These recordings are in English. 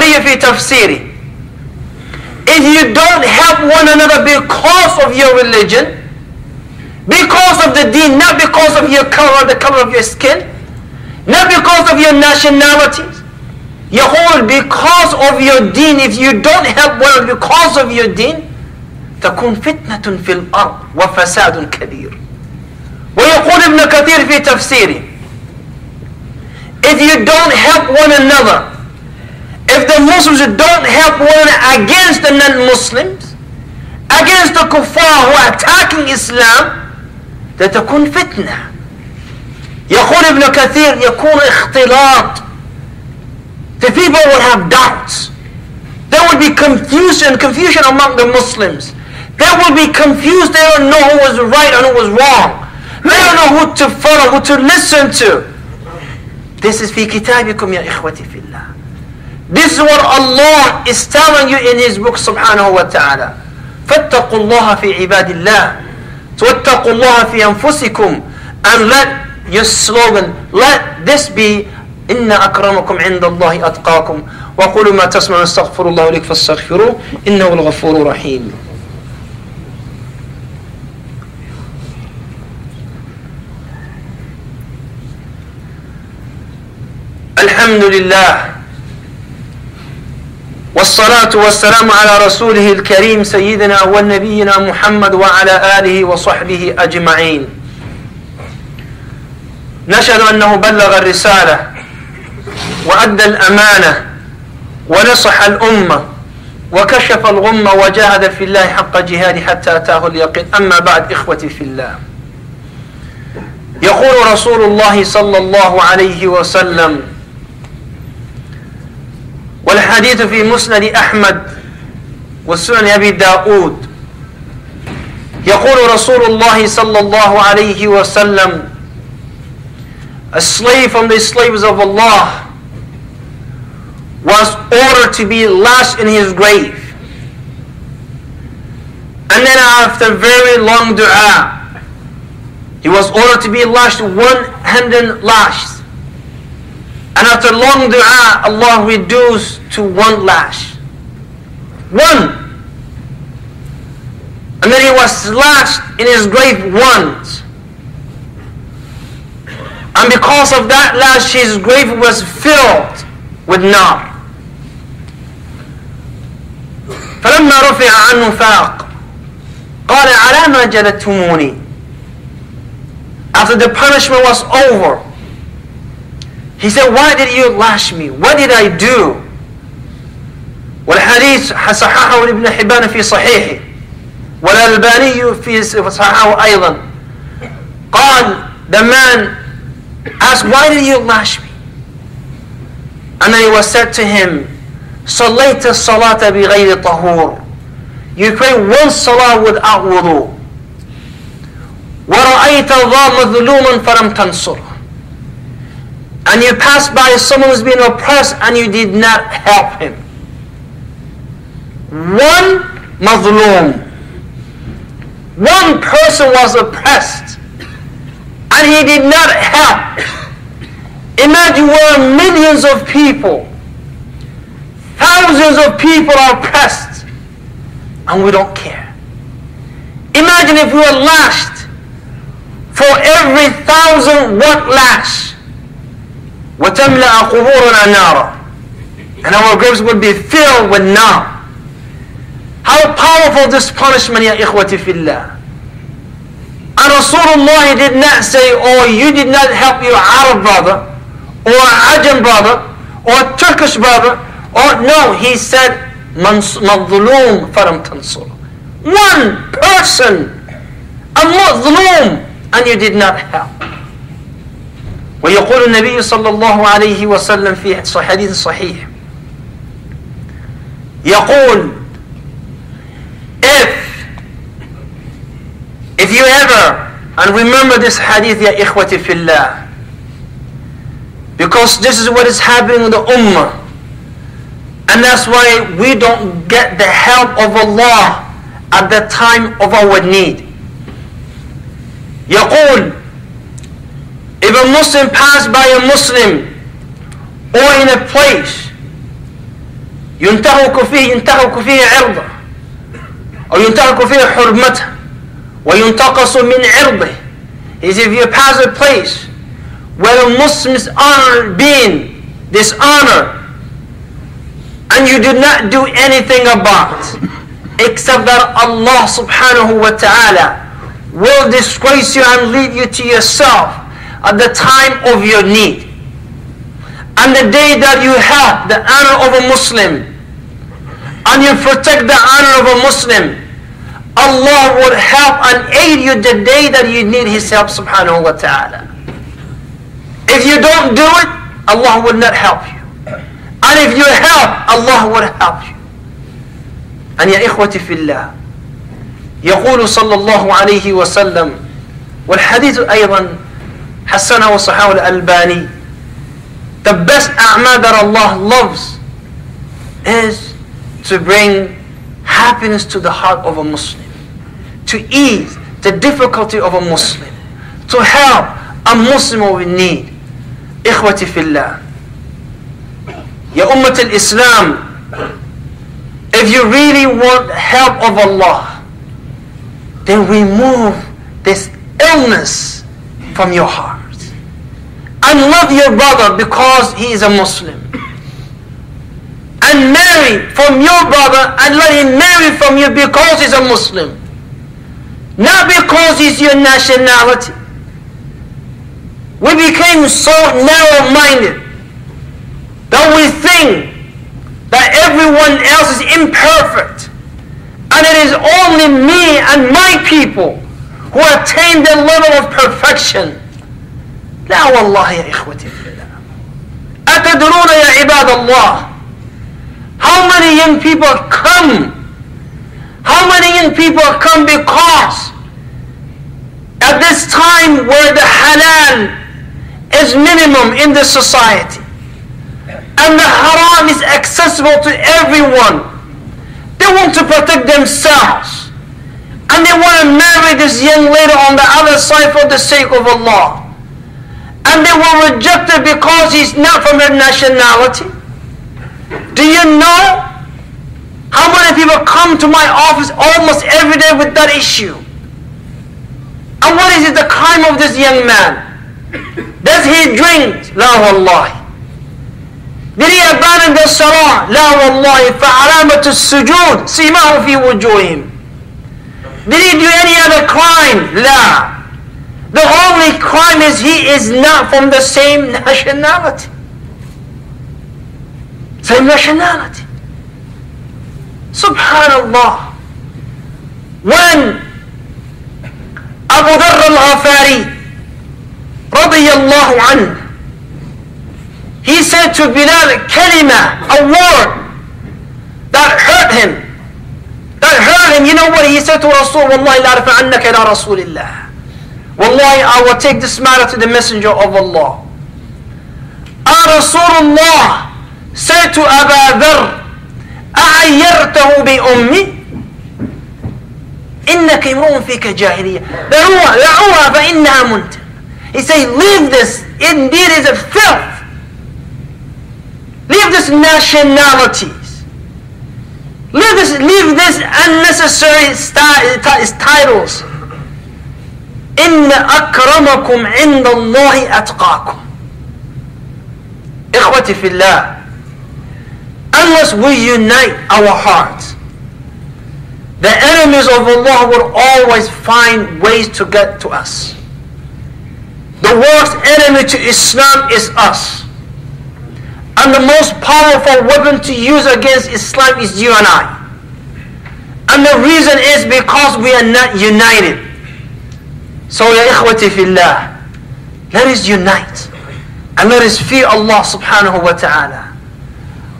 طبري في تفسيره if you don't help one another because of your religion because of the deen not because of your color the color of your skin not because of your nationalities يقول because of your deen if you don't help one because of your deen تكون فتنة في الأرض وفساد كبير ويقول ابن كثير في تفسيره if you don't help one another if the Muslims don't help one another against the non-Muslims against the kuffar who are attacking Islam تكون فتنة يقول ابن كثير يكون اختلاط the people will have doubts there will be confusion confusion among the Muslims they will be confused they don't know who was right and who was wrong they don't know who to follow who to listen to this is في كتابكم يا إخوتي في الله This is what Allah is telling you in His book subhanahu wa ta'ala. فاتقوا الله في عباد الله. واتقوا الله في أنفسكم. And let your slogan, let this be إن أكرمكم عند الله أتقاكم وقولوا ما تسمعون استغفر الله لك فاستغفروه إنه الغفور الرحيم الحمد لله والصلاة والسلام على رسوله الكريم سيدنا ونبينا محمد وعلى آله وصحبه أجمعين. نشهد أنه بلغ الرسالة وأدى الأمانة ونصح الأمة وكشف الغمة وجاهد في الله حق جهاد حتى أتاه اليقين. أما بعد إخوتي في الله يقول رسول الله صلى الله عليه وسلم والحديث في مسند أحمد والسنن أبي داود يقول رسول الله صلى الله عليه وسلم a slave from the slaves of Allah was ordered to be lashed in his grave and then after very long dua he was ordered to be lashed 100 lashes and after long dua, Allah reduced to one lash. One. And then he was slashed in his grave once. And because of that lash, his grave was filled with nar. فلما رفع عنه فاق قال على ما جلدتموني After the punishment was over, he said, why did you lash me? What did I do? والحديث صححه ابن حبان في صحيحه والألباني في صححه أيضا قال the man asked why did you lash me and then it was said to him صليت الصلاة بغير طهور you pray one salah without wudu ورأيت ذا مظلوما فلم تنصره and you passed by someone who's been oppressed and you did not help him. One mazloom, one person was oppressed and he did not help. Imagine where millions of people, thousands of people are oppressed and we don't care. Imagine if we were lashed for every thousand what lash وَتَمْلَأَ قُبُورُنَا نَارًا And our graves would be filled with nar. How powerful this punishment, ya ikhwati fillah. And Rasulullah did not say, oh, you did not help your Arab brother, or Ajam brother, or Turkish brother, or no, he said, مظلوم فلم تنصر. One person, a Muslim, and you did not help. ويقول النبي صلى الله عليه وسلم في حديث صحيح يقول if if you ever and remember this hadith يا إخوتي في الله because this is what is happening in the ummah and that's why we don't get the help of Allah at the time of our need يقول If a Muslim passed by a Muslim or in a place ينتهك فيه ينتهك فيه عرضه أو ينتهك فيه حرمته وينتقص من عرضه is if you pass a place where a Muslim's honor being dishonored and you do not do anything about except that Allah subhanahu wa ta'ala will disgrace you and leave you to yourself at the time of your need. And the day that you have the honor of a Muslim and you protect the honor of a Muslim, Allah will help and aid you the day that you need His help subhanahu wa ta'ala. If you don't do it, Allah will not help you. And if you help, Allah will help you. And يا إخوتي في الله يقول صلى الله عليه وسلم والحديث أيضا حسنه صححه الألباني The best أعمال that Allah loves is to bring happiness to the heart of a Muslim, to ease the difficulty of a Muslim, to help a Muslim in need. إخوتي في الله Ya Ummah al-Islam, if you really want help of Allah, then remove this illness from your heart. and love your brother because he is a Muslim. And marry from your brother and let him marry from you because he's a Muslim. Not because he's your nationality. We became so narrow-minded that we think that everyone else is imperfect and it is only me and my people who attain the level of perfection لا والله يا إخوتي في الله أتدرون يا عباد الله how many young people come how many young people come because at this time where the halal is minimum in the society and the haram is accessible to everyone. They want to protect themselves. And they want to marry this young lady on the other side for the sake of Allah. And they were rejected because he's not from her nationality. Do you know how many people come to my office almost every day with that issue? And what is it the crime of this young man? Does he drink? La wallahi. Did he abandon the salah? لا والله فعلامة السجود سيماه في وجوههم. Did he do any other crime? لا. The only crime is he is not from the same nationality. Same nationality. Subhanallah. When Abu Dharr al-Ghafari رضي الله عنه he said to Bilal kalima, a word that hurt him. That hurt him. You know what he said to Rasul? Wallahi la rafa'annaka ila Rasulillah. Wallahi, I will take this matter to the messenger of Allah. A Rasulullah said to Abu Dharr, أعيرته بأمي إنك امرؤ فيك جاهلية دعوها دعوها فإنها منتن He said, leave this, indeed is a filth. Leave this nationalities. Leave this, leave this unnecessary titles. إن أكرمكم عند الله أتقاكم. إخوتي في الله. Unless we unite our hearts, the enemies of Allah will always find ways to get to us. The worst enemy to Islam is us. And the most powerful weapon to use against Islam is you and I. And the reason is because we are not united. So ya ikhwati fillah, let us unite. And let us fear Allah subhanahu wa ta'ala.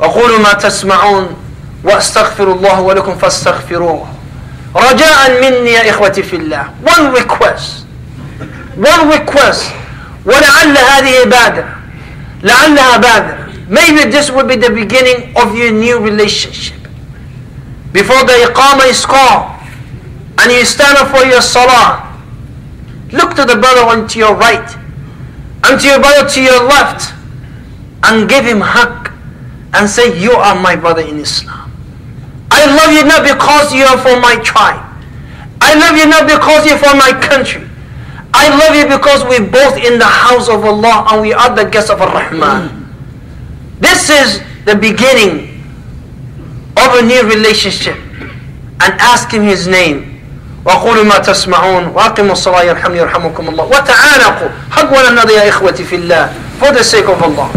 وقولوا ما تسمعون واستغفر الله ولكم فاستغفروه رجاء مني يا إخوتي في الله one request one request ولعل هذه بادرة لعلها بادرة Maybe this will be the beginning of your new relationship. Before the iqamah is called and you stand up for your salah, look to the brother on to your right and to your brother to your left and give him hug and say, You are my brother in Islam. I love you not because you are from my tribe. I love you not because you're from my country. I love you because we're both in the house of Allah and we are the guests of Ar-Rahman. This is the beginning of a new relationship. And ask him his name. وقولوا ما تسمعون وأقيموا الصلاة يرحمني يرحمكم الله وتعانقوا. حق another يا إخوتي في الله. For the sake of Allah.